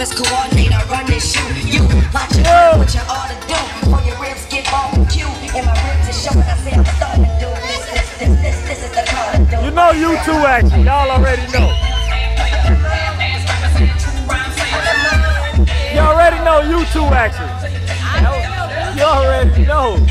office coordinator, run this shoot. You watch it, what you ought to do. Before your ribs get barbecue. And my ribs is showing, I say I'm starting to do this, this, this, this, this is the call to do. You know U2 action. Y'all already know. You already know U2 action. You already know.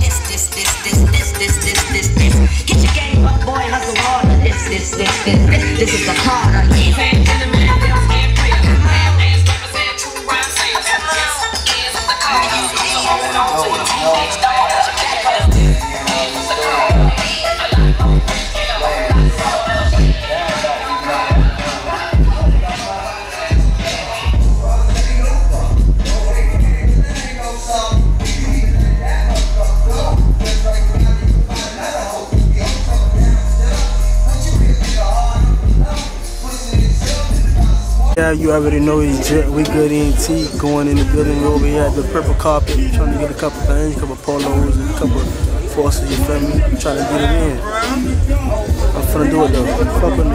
this, this, this, this, this this, this, this, this. Get your game, buck boy. Hustle harder. This, this, this, this, this is the part of living. Yeah, you already know it's Jet. We good ENT going in the building. We over here at the purple carpet, trying to get a couple things, a couple polos and a couple forces. You feel me? Trying to get it in. I'm finna do it though. Fuck with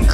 me.